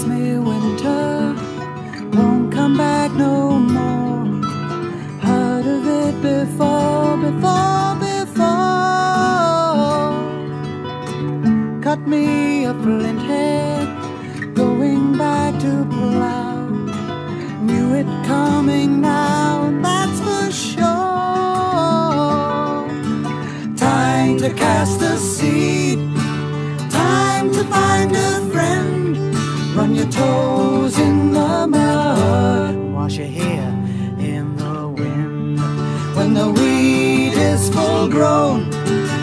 kiss me, winter won't come back no more. Heard of it before, before, before. Cut me a flint head, going back to plow. Knew it coming now, that's for sure. Time to cast a seed, time to find a friend. Is full grown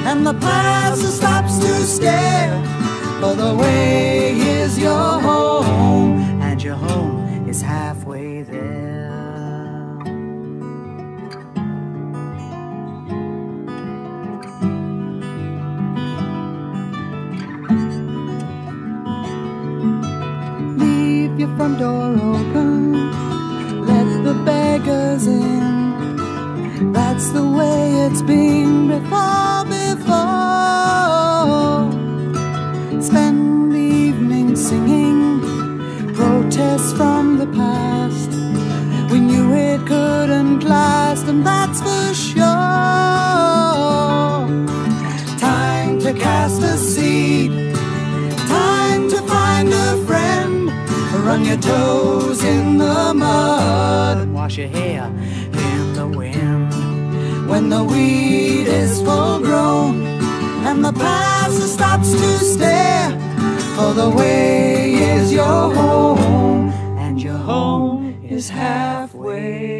and the passer stops to stare, for the way is your home, and your home is halfway there. Leave your front door open, The way it's been before, before. Spend the evening singing protests from the past. We knew it couldn't last, and that's for sure. Time to cast a seed, time to find a friend. Run your toes in When the weed is full grown and the passer stops to stare, for the way is your home, and your home is halfway.